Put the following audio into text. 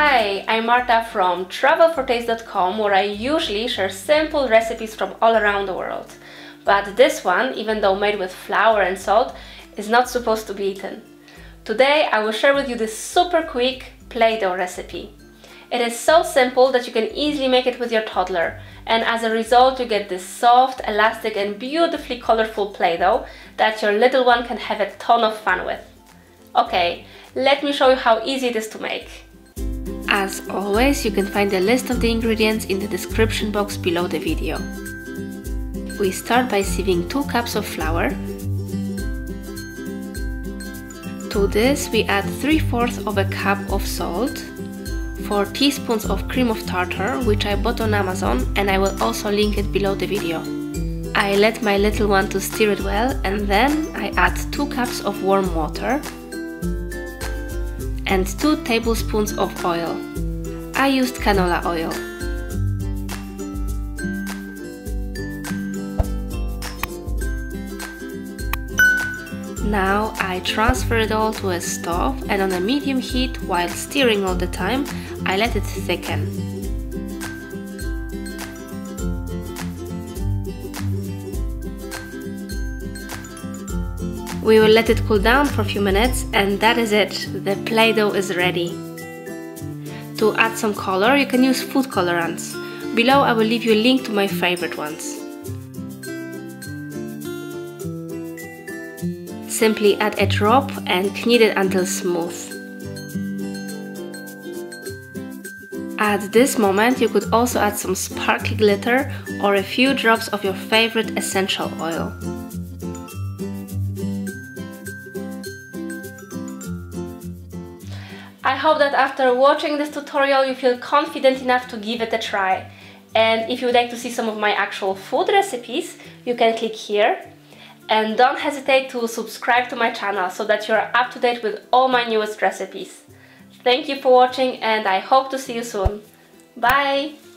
Hi, I'm Marta from travelfortaste.com where I usually share simple recipes from all around the world. But this one, even though made with flour and salt, is not supposed to be eaten. Today I will share with you this super quick Play-Doh recipe. It is so simple that you can easily make it with your toddler and as a result you get this soft, elastic and beautifully colorful Play-Doh that your little one can have a ton of fun with. Okay, let me show you how easy it is to make. As always, you can find a list of the ingredients in the description box below the video. We start by sieving 2 cups of flour. To this we add 3 fourths of a cup of salt, 4 teaspoons of cream of tartar, which I bought on Amazon and I will also link it below the video. I let my little one to stir it well and then I add 2 cups of warm water and 2 tablespoons of oil. I used canola oil. Now I transfer it all to a stove and on a medium heat while stirring all the time I let it thicken. We will let it cool down for a few minutes and that is it, the Play-Doh is ready. To add some color you can use food colorants. Below I will leave you a link to my favorite ones. Simply add a drop and knead it until smooth. At this moment you could also add some sparkly glitter or a few drops of your favorite essential oil. I hope that after watching this tutorial you feel confident enough to give it a try. And if you would like to see some of my actual food recipes, you can click here. And don't hesitate to subscribe to my channel so that you're up to date with all my newest recipes. Thank you for watching and I hope to see you soon. Bye!